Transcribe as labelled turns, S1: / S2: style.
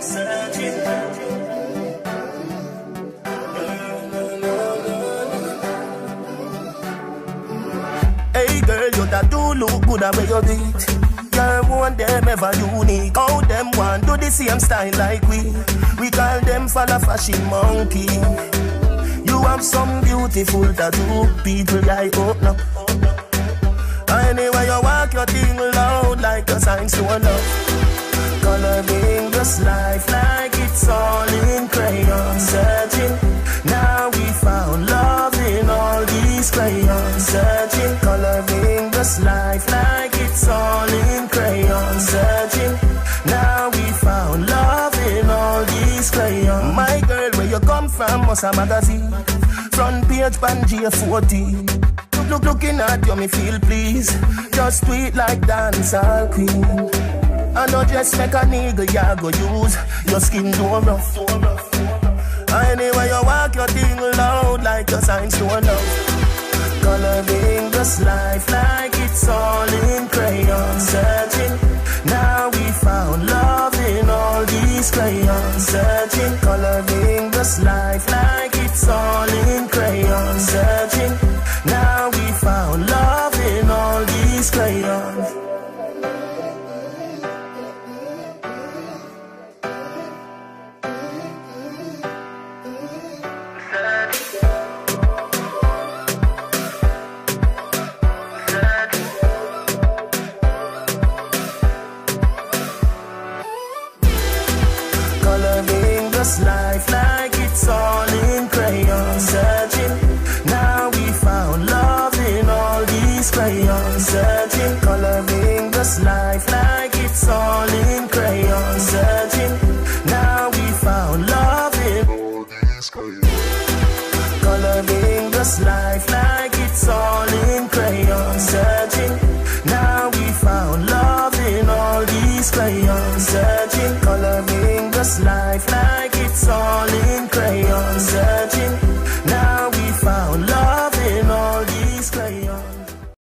S1: Hey girl, you that do look good at where you beat. Girl, want them ever unique. How them want do the same style like we. We call them follow fashion monkey. You have some beautiful tattoo, people I open up. Anyway, you walk your thing loud like a sign to a love. Life like it's all in crayon. Searching, now we found love in all these crayons. Searching, coloring this life like it's all in crayon. Searching, now we found love in all these crayons. My girl, where you come from, was a magazine. Front page, Pangea 14. Look, look, looking at you, me feel please. Just tweet like dancehall queen. I know just make a nigga, ya go use your skin too rough. Anyway, you walk your thing loud like your signs to love. Coloring this life like it's all in crayon. Searching, now we found love in all these crayons. Searching, coloring this life us life like it's all in crayon searching. Now we found love in all these crayons searching, coloring us life like it's all in crayon searching. Now we found love in all these crayons, coloring us life like it's all in crayon searching. Now we found love in all these crayons searching, coloring us life like